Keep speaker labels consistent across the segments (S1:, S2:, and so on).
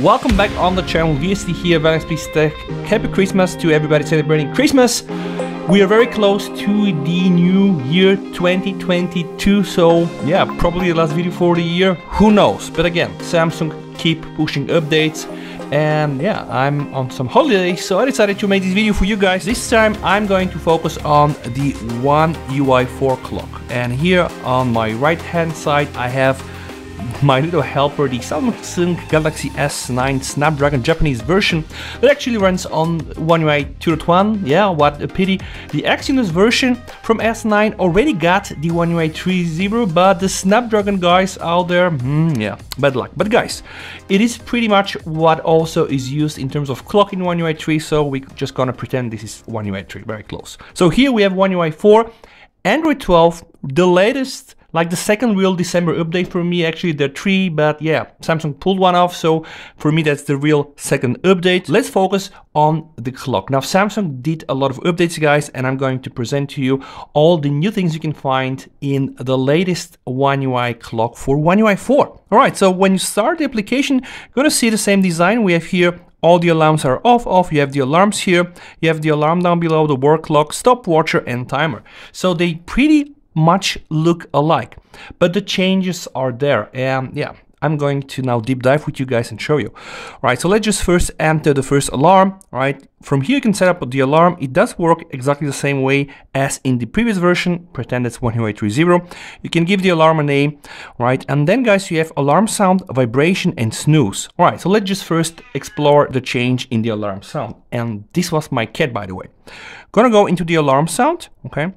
S1: Welcome back on the channel, VST here, Velian Speaks Tech. Happy Christmas to everybody celebrating Christmas. We are very close to the new year 2022, so yeah, probably the last video for the year, who knows. But again, Samsung keep pushing updates and yeah, I'm on some holidays, so I decided to make this video for you guys. This time I'm going to focus on the One UI 4 clock. And here on my right hand side I have my little helper, the Samsung Galaxy S9 Snapdragon Japanese version that actually runs on One UI 2.1. Yeah, what a pity. The Exynos version from S9 already got the One UI 3.0, but the Snapdragon guys out there, mm, yeah, bad luck. But guys, it is pretty much what also is used in terms of clock in One UI 3, so we're just gonna pretend this is One UI 3, very close. So here we have One UI 4, Android 12, the latest like the second real December update for me, actually there are three, but yeah, Samsung pulled one off, so for me that's the real second update. Let's focus on the clock. Now Samsung did a lot of updates guys, and I'm going to present to you all the new things you can find in the latest One UI clock for One UI 4. Alright, so when you start the application, you're gonna see the same design. We have here all the alarms are off, off, you have the alarms here, you have the alarm down below, the work clock, stopwatcher and timer. So they pretty much look alike, but the changes are there. And yeah, I'm going to now deep dive with you guys and show you. All right, so let's just first enter the first alarm, right? From here you can set up the alarm. It does work exactly the same way as in the previous version. Pretend it's One UI 3.0. You can give the alarm a name, right? And then guys, you have alarm sound, vibration, and snooze. All right, so let's just first explore the change in the alarm sound. And this was my cat, by the way. Gonna go into the alarm sound, okay?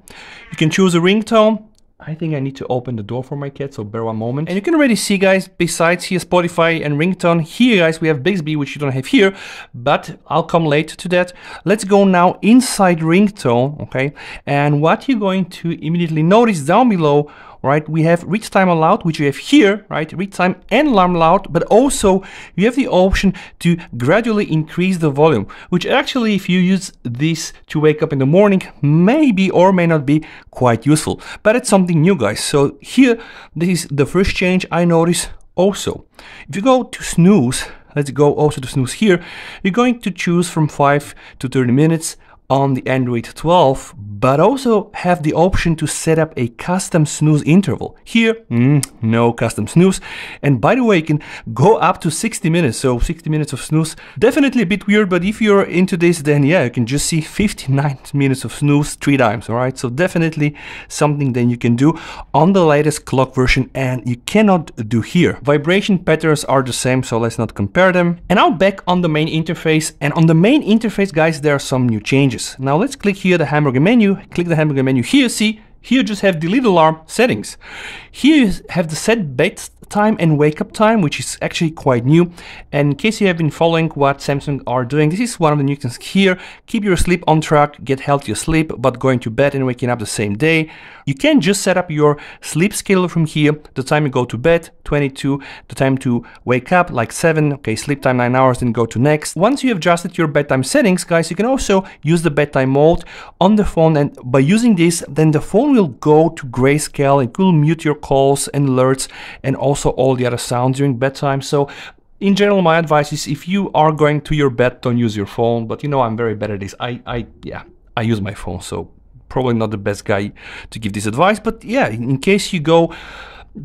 S1: You can choose a ringtone, I think I need to open the door for my cat, so bear one moment. And you can already see, guys, besides here Spotify and ringtone, here, guys, we have Bixby, which you don't have here, but I'll come later to that. Let's go now inside ringtone, okay? And what you're going to immediately notice down below right? We have reach time allowed, which you have here, right? Reach time and alarm loud, but also you have the option to gradually increase the volume, which actually, if you use this to wake up in the morning, maybe or may not be quite useful, but it's something new, guys. So here, this is the first change I notice also. If you go to snooze, let's go also to snooze here, you're going to choose from 5 to 30 minutes on the Android 12, but also have the option to set up a custom snooze interval. Here, mm, no custom snooze. And by the way, you can go up to 60 minutes, so 60 minutes of snooze. Definitely a bit weird, but if you're into this, then yeah, you can just see 59 minutes of snooze three times, all right? So definitely something that you can do on the latest clock version and you cannot do here. Vibration patterns are the same, so let's not compare them. And now back on the main interface. And on the main interface, guys, there are some new changes changes. Now let's click here the hamburger menu, click the hamburger menu here, you see, here you just have delete alarm settings. Here you have the set bed time and wake up time, which is actually quite new. And in case you have been following what Samsung are doing, this is one of the new things here. Keep your sleep on track, get healthy sleep, but going to bed and waking up the same day. You can just set up your sleep schedule from here. The time you go to bed, 22, the time to wake up, like 7, okay, sleep time 9 hours, then go to next. Once you have adjusted your bedtime settings, guys, you can also use the bedtime mode on the phone. And by using this, then the phone will go to grayscale. It will mute your calls and alerts and also also all the other sounds during bedtime. So in general, my advice is if you are going to your bed, don't use your phone. But you know, I'm very bad at this. I, I, yeah, I use my phone, so probably not the best guy to give this advice. But yeah, in case you go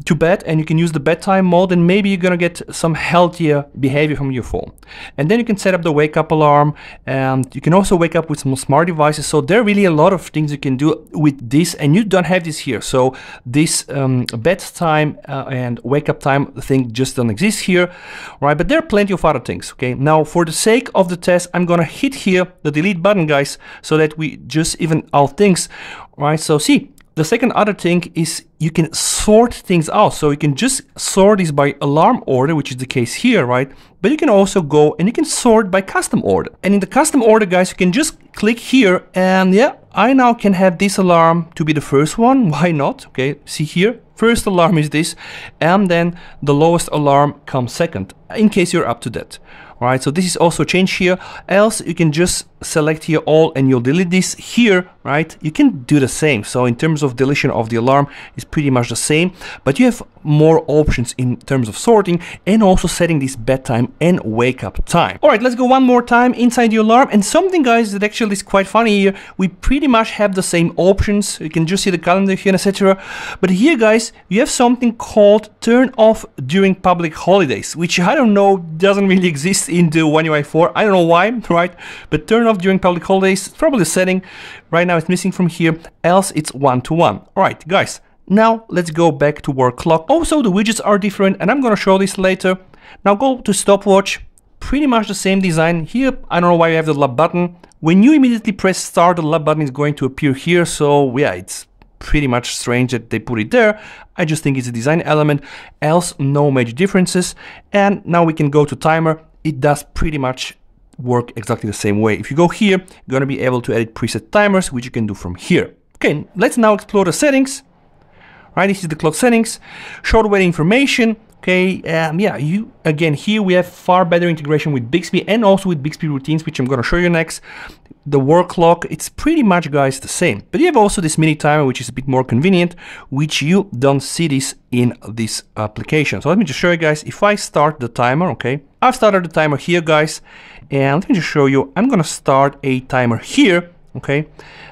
S1: to bed and you can use the bedtime mode and maybe you're gonna get some healthier behavior from your phone. And then you can set up the wake up alarm and you can also wake up with some smart devices. So there are really a lot of things you can do with this and you don't have this here. So this um, bedtime uh, and wake up time thing just don't exist here, right? But there are plenty of other things, okay? Now for the sake of the test, I'm gonna hit here the delete button guys so that we just even out things, right? So see, the second other thing is you can sort things out. So you can just sort this by alarm order, which is the case here, right? But you can also go and you can sort by custom order. And in the custom order, guys, you can just click here and yeah, I now can have this alarm to be the first one. Why not? Okay, see here, first alarm is this, and then the lowest alarm comes second. in case you're up to that. Alright, so this is also changed here. Else you can just select here all and you'll delete this here, right? You can do the same. So in terms of deletion of the alarm, it's pretty much the same, but you have more options in terms of sorting and also setting this bedtime and wake up time. All right, let's go one more time inside the alarm. And something guys that actually is quite funny here, we pretty much have the same options. You can just see the calendar here, etc. But here guys, you have something called turn off during public holidays, which I don't know, doesn't really exist in the One UI 4. I don't know why, right? But turn off during public holidays, probably the setting. Right now it's missing from here, else it's one to one. All right, guys, now let's go back to work clock. Also, the widgets are different and I'm gonna show this later. Now go to stopwatch, pretty much the same design. Here, I don't know why you have the lap button. When you immediately press start, the lap button is going to appear here. So yeah, it's pretty much strange that they put it there. I just think it's a design element, else no major differences. And now we can go to timer. It does pretty much work exactly the same way. If you go here, you're gonna be able to edit preset timers, which you can do from here. Okay, let's now explore the settings. Right, this is the clock settings, short wait information. Okay, um, yeah, you again here we have far better integration with Bixby and also with Bixby routines, which I'm gonna show you next. The work clock, it's pretty much guys the same, but you have also this mini timer, which is a bit more convenient, which you don't see this in this application. So let me just show you guys. If I start the timer, okay, I've started the timer here, guys, and let me just show you. I'm gonna start a timer here okay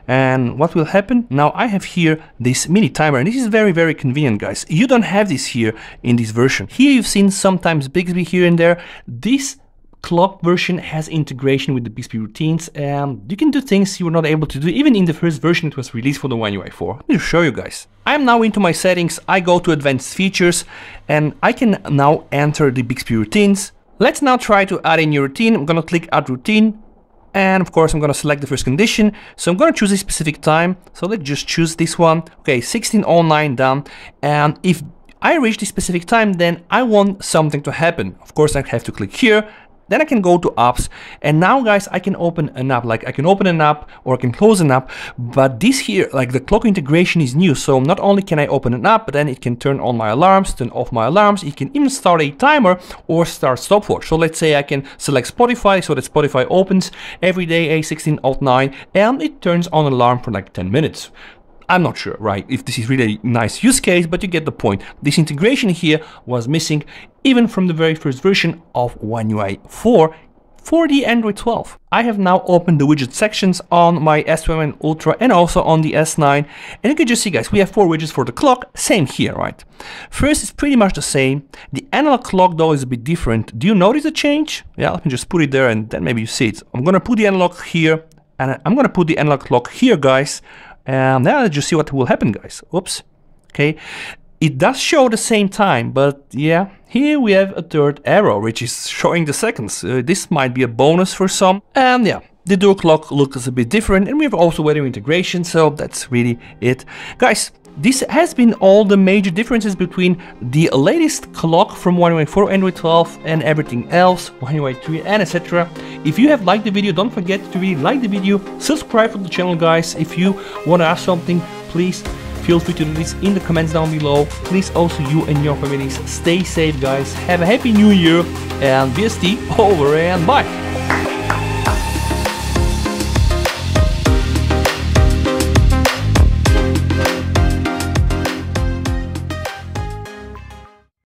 S1: and what will happen now I have here this mini timer and this is very very convenient guys you don't have this here in this version here you've seen sometimes Bixby here and there this clock version has integration with the Bixby routines and you can do things you were not able to do even in the first version it was released for the One UI 4. Let me show you guys. I'm now into my settings, I go to advanced features and I can now enter the Bixby routines. Let's now try to add a new routine. I'm gonna click add routine and of course I'm gonna select the first condition. So I'm gonna choose a specific time. So let's just choose this one. Okay, 1609 done. And if I reach this specific time, then I want something to happen. Of course, I have to click here, then I can go to apps and now guys, I can open an app, like I can open an app or I can close an app, but this here, like the clock integration is new. So not only can I open an app, but then it can turn on my alarms, turn off my alarms. It can even start a timer or start stopwatch. So let's say I can select Spotify so that Spotify opens every day A1609 and it turns on an alarm for like 10 minutes. I'm not sure, right, if this is really a nice use case, but you get the point. This integration here was missing even from the very first version of One UI 4 for the Android 12. I have now opened the widget sections on my S21 Ultra and also on the S9 and you can just see guys we have four widgets for the clock, same here right. First it's pretty much the same, the analog clock though is a bit different. Do you notice a change? Yeah let me just put it there and then maybe you see it. I'm gonna put the analog here and I'm gonna put the analog clock here guys and now let's just see what will happen, guys. Oops. Okay. It does show the same time, but yeah, here we have a third arrow, which is showing the seconds. Uh, this might be a bonus for some. And yeah, the dual clock looks a bit different, and we have also weather integration, so that's really it. Guys, this has been all the major differences between the latest clock from One UI 4 Android 12 and everything else, One UI 3 and etc. If you have liked the video, don't forget to really like the video, subscribe to the channel guys. If you want to ask something, please feel free to do this in the comments down below. Please also you and your families stay safe guys. Have a happy new year and VST over and bye.